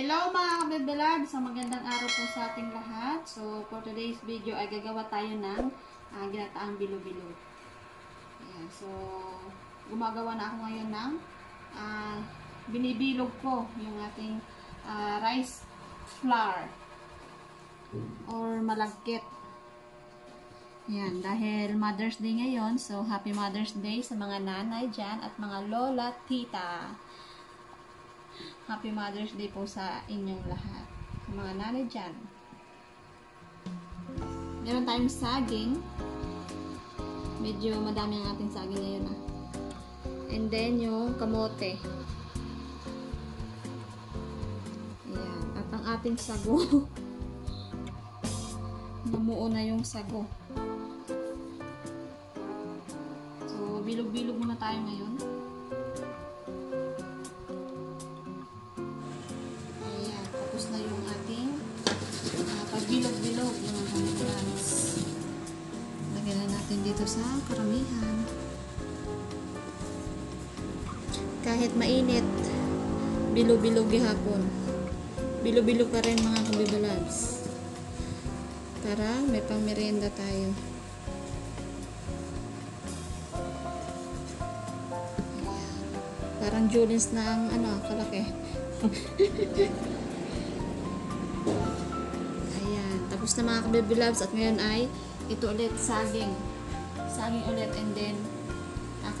Hello mga kabibilad! Sa magandang araw po sa ating lahat. So, for today's video ay gagawa tayo ng ah, ginataang bilo-bilo. Ayan, so, gumagawa na ako ngayon ng ah, binibilog ko yung ating ah, rice flour or malagkit. Yan, dahil Mother's Day ngayon, so Happy Mother's Day sa mga nanay dyan at mga lola, tita. Happy Mother's Day po sa inyong lahat. Sa mga nanay dyan. Meron tayong saging. Medyo madami ang ating saging ngayon ah. And then yung kamote. Ayan. At ang ating sago. Namuo na yung sago. So, bilog-bilog muna tayo ngayon. Natin dito sa karamihan. Kahit mainit, bilog-bilog hapon. Bilog-bilog pa rin mga kabibalabs. Para may pang merienda tayo. Parang Julins na ang ano, kalaki. Ayan. Tapos na mga kababy loves at ngayon ay ito ulit saging. Saging ulit and then ah,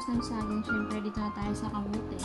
Ayan. Tapos ng syempre dito na tayo sa kamote.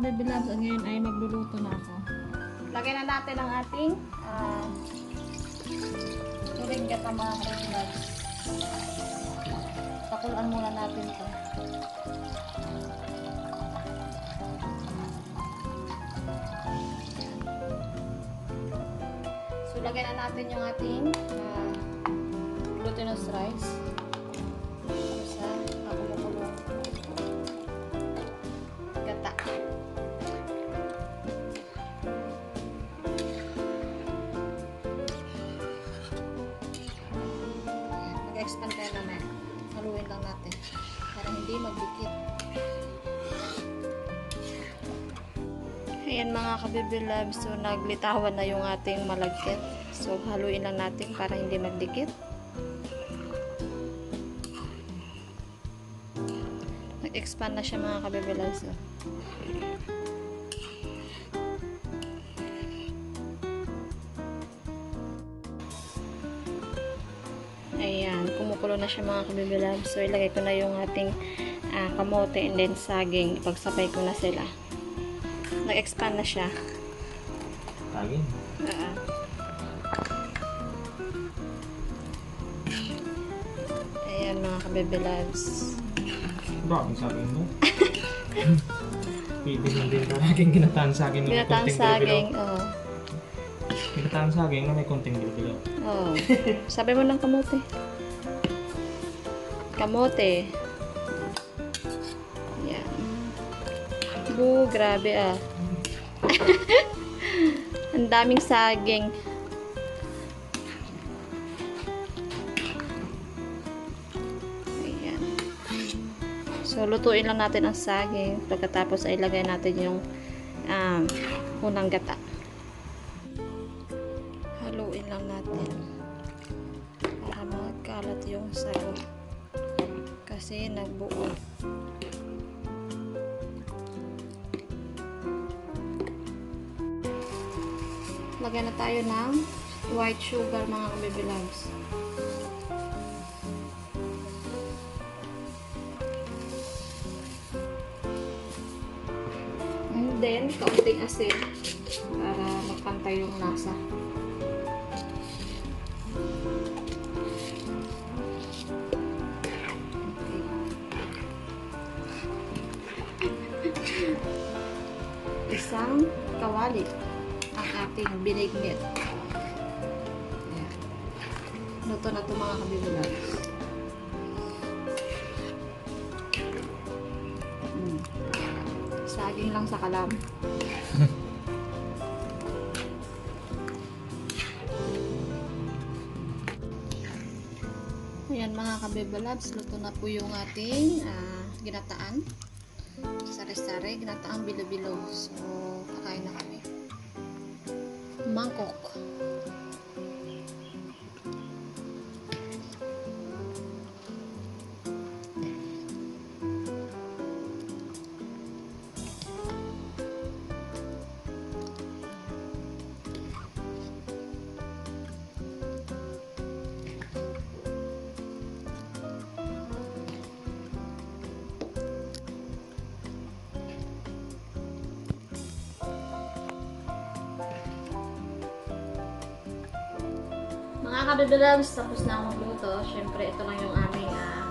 Mga kabibilabs, at ngayon ay magluluto na ako. Lagyan na natin ang ating uh, tubig gata mga kabibilabs. Pakulaan muna natin to. So, lagyan na natin yung ating uh, glutinous rice. Ayan mga kabibilabs. So, naglitawan na yung ating malagkit. So, haluin lang natin para hindi magdikit. Nag-expand na siya mga kabibilabs. Oh. Ayan, kumukulo na siya mga kabibilab. So, ilagay ko na yung ating ah, kamote and then saging. Ipagsapay ko na sila. Nag-expand na siya. Saging. Oo. Ayan mga kabibilabs. Grabe saging mo. Pwede na din talagang ginataan saging na may Binataan konting saging. bilbilog. Oo. Ginataan saging na may konting bilbilog. Oo. Sabi mo ng kamote. Kamote. Yan. Bu, grabe ah. Ang daming saging. Ayan. So, lutuin lang natin ang saging. Pagkatapos ay ilagay natin yung um, unang gata. Haluin lang natin para magkalat yung sago. Kasi nagbuo. Lagyan na tayo ng white sugar mga kabibilags. And then, kaunting asin para magpantay yung lasa. Okay. Isang kawali ang ating binignit. Ayan. Luto na ito mga kabibilags. Mm. Saging lang sa kalam. Ayan mga kabebalabs, luto na po yung ating ah, ginataan. Sari-sari, ginataang bilo-bilo. So, kakain na kami. Mangkok. Mga kabibilabs, tapos na akong magluto. Siyempre, ito lang yung aming ah,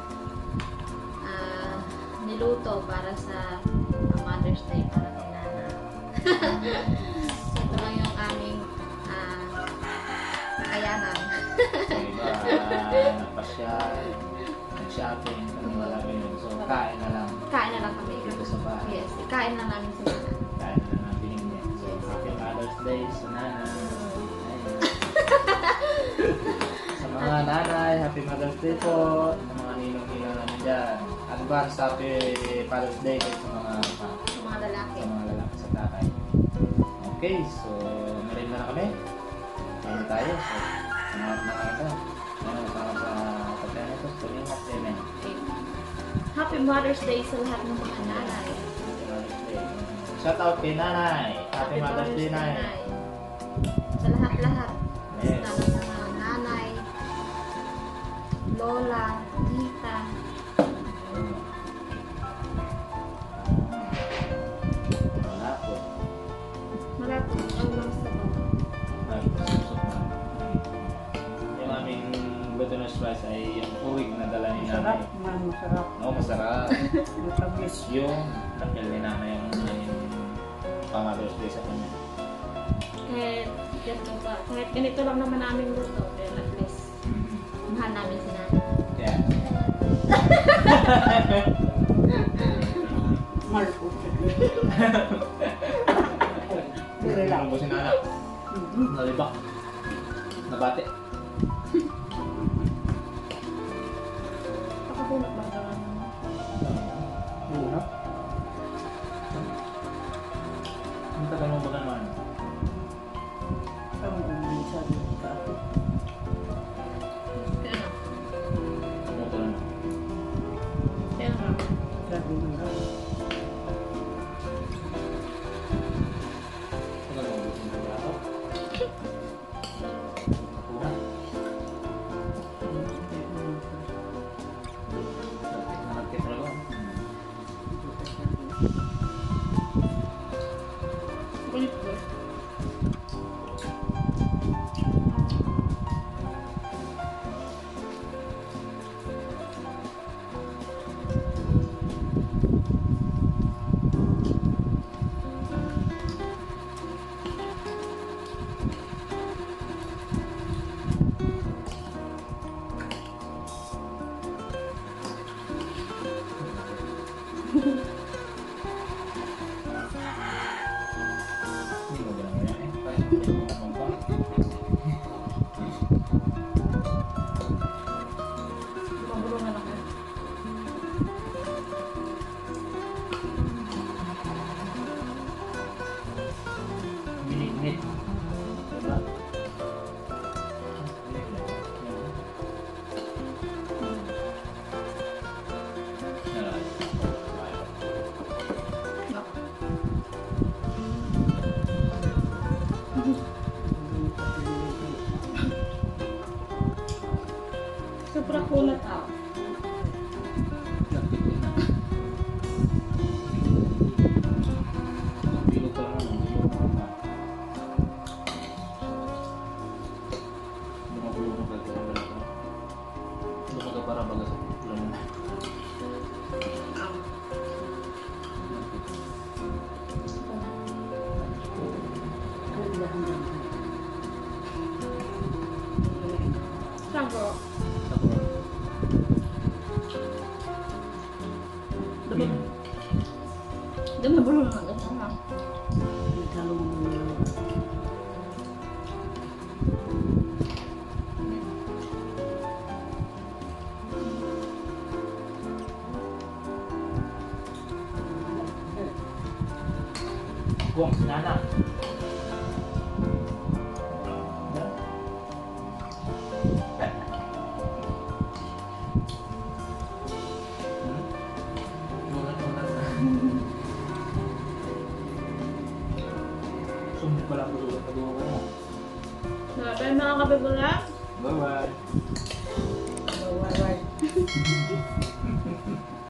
ah, niluto para sa ah, Mother's Day para kay Nana. ito lang yung aming ah, kakayanan. Iba, napasyal, nag-shopping, kung wala ganyan. So, kain na lang Kain na lang kami. dito sa bahay. Yes, kain lang namin sa Nana. Kain na lang ang binigyan. So, happy Mother's Day sa nana. Nanay, happy Mother's Day po. Sa mga ninong-ninong namin dyan. Advance happy Father's Day sa mga Sa mga lalaki. sa mga lalaki sa tatay. Okay, so meron na kami. Kain tayo. So, samahan na kayo. Ano, sa pagkain na ito. Pag-ingat din eh. Okay. Happy Mother's Day sa lahat ng mga nanay. Happy. Shout out kay nanay. Happy Mother's Day, nay. Sa lahat-lahat. Lola, tita. Wala po. Malapit ang mga sabaw. Yung aming glutinous rice ay yung puwig na dala ni Masarap, nanay. man, masarap. Oo, masarap. Yung nakil ni nanay yung, yung pang-Mother's Day sa kanya. Kahit, ganito ba, kahit ganito lang naman namin luto, pero Mahal po. Pero lang. Ano po si nanak? Mhm. Nalibak. Nabate. Đúng rồi, luôn luôn là. Tayo mga kabibula. Bye-bye. Bye bye.